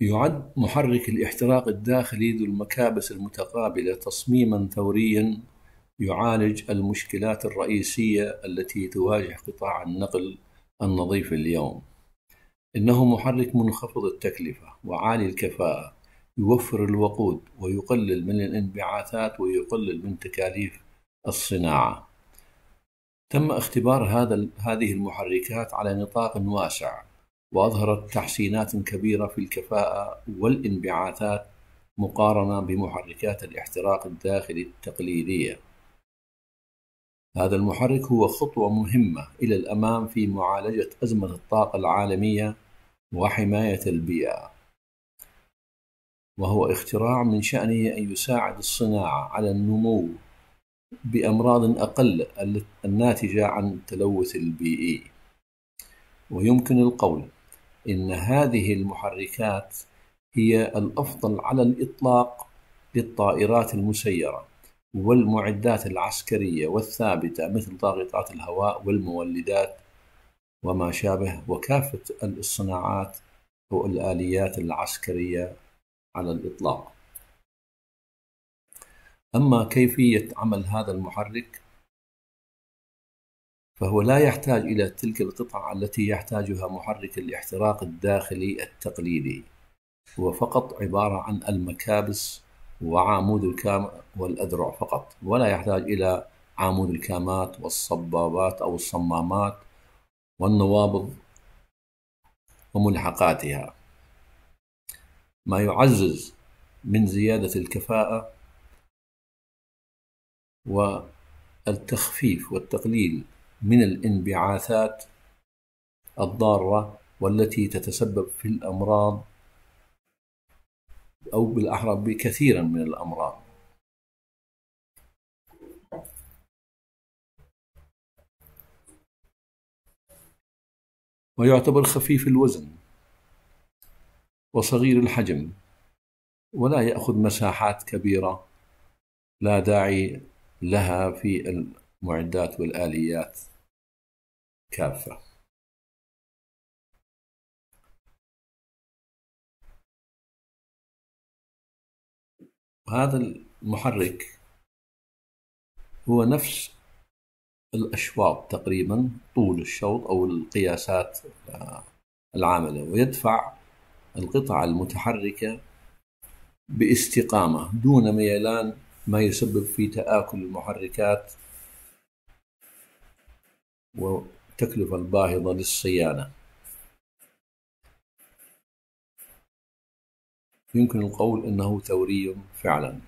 يعد محرك الاحتراق الداخلي ذو المكابس المتقابلة تصميما ثوريا يعالج المشكلات الرئيسية التي تواجه قطاع النقل النظيف اليوم. إنه محرك منخفض التكلفة وعالي الكفاءة يوفر الوقود ويقلل من الانبعاثات ويقلل من تكاليف الصناعة. تم اختبار هذا هذه المحركات على نطاق واسع وأظهرت تحسينات كبيرة في الكفاءة والانبعاثات مقارنة بمحركات الاحتراق الداخلي التقليدية. هذا المحرك هو خطوة مهمة إلى الأمام في معالجة أزمة الطاقة العالمية وحماية البيئة وهو اختراع من شأنه أن يساعد الصناعة على النمو بأمراض أقل الناتجة عن التلوث البيئي. ويمكن القول إن هذه المحركات هي الأفضل على الإطلاق للطائرات المسيرة والمعدات العسكرية والثابتة مثل ضاغطات الهواء والمولدات وما شابه وكافة الصناعات أو الآليات العسكرية على الإطلاق. أما كيفية عمل هذا المحرك فهو لا يحتاج إلى تلك القطع التي يحتاجها محرك الاحتراق الداخلي التقليدي. هو فقط عبارة عن المكابس وعمود الكام والأذرع فقط ولا يحتاج إلى عمود الكامات والصبابات أو الصمامات والنوابض وملحقاتها. ما يعزز من زيادة الكفاءة والتخفيف والتقليل من الانبعاثات الضارة والتي تتسبب في الأمراض أو بالأحرى بكثيرا من الأمراض. ويعتبر خفيف الوزن وصغير الحجم ولا يأخذ مساحات كبيرة لا داعي لها في المعدات والآليات كافة. هذا المحرك هو نفس الأشواط تقريبا طول الشوط أو القياسات العاملة ويدفع القطع المتحركة باستقامة دون ميلان ما يسبب في تآكل المحركات والتكلفة الباهظة للصيانة. يمكن القول إنه ثوري فعلا.